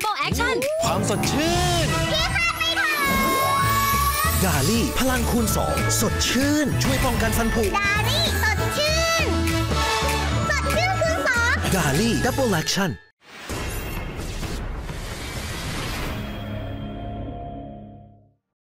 Double Action ความสดชื่นดาร์ลี่ พลังคูณ2สดชื่น ช่วยป้องกันฟันผุดาร์ลี่ สดชื่น สดชื่นคูณสองดาร์ลี่ Double Action